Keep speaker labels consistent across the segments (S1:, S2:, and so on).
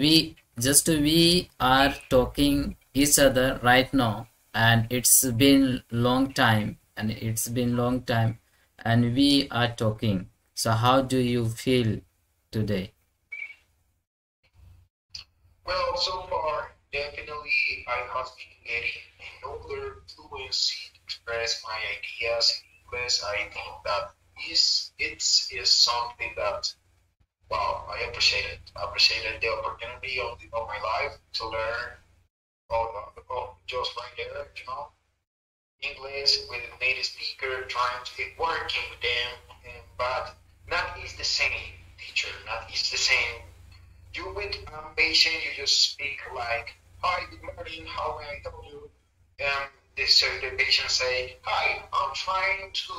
S1: we just we are talking each other right now and it's been long time and it's been long time and we are talking. So how do you feel today?
S2: Well so far definitely i have been getting another fluency to express my ideas in english. I think that is it's is something that wow i appreciate it I appreciated the opportunity of, the, of my life to learn all, all just right there you know English with a native speaker, trying to get working with them, and, but not is the same teacher, not is the same. You with um, patient, you just speak like, "Hi, good morning. How may I help you?" And the, so the patient say, "Hi, I'm trying to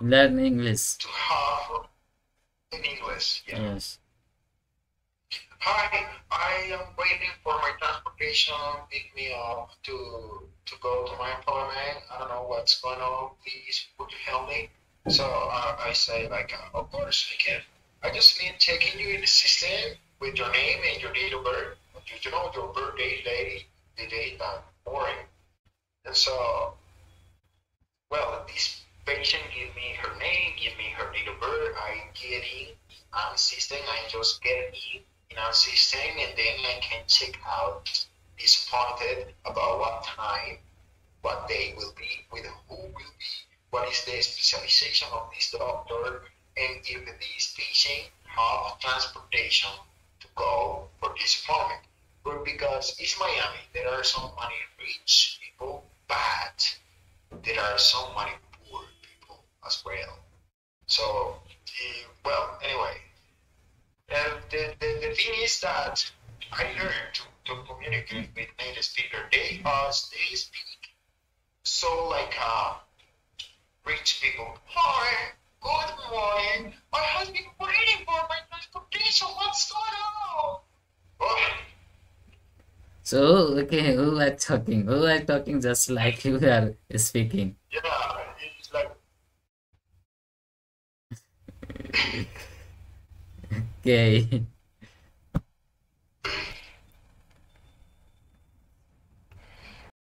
S1: learn English."
S2: To have in English, yeah.
S1: Yes.
S2: Hi, I am waiting for my transportation. To pick me up to to go to my employment. I don't know what's going on. Please, would you help me? So uh, I say like, uh, of course I can. I just need taking you in the system with your name and your date of birth. You, you know your birthday date, the date I'm born. And so, well, this patient give me her name, give me her date of birth. I get in, I'm system. I just get in our system, and then I can check out this disappointed about what time, what day will be, with who will be, what is the specialization of this doctor, and if this patient have transportation to go for this appointment. But because it's Miami, there are so many rich people, but there are so many poor people as well. So, uh, well, thing is that I learned to, to communicate with native speaker. They are they speak so like uh, rich people. Hi, good morning. I have been waiting for my transportation. What's going on? Oh.
S1: So okay, who are talking? Who are talking just like you are speaking?
S2: Yeah, it's like.
S1: okay.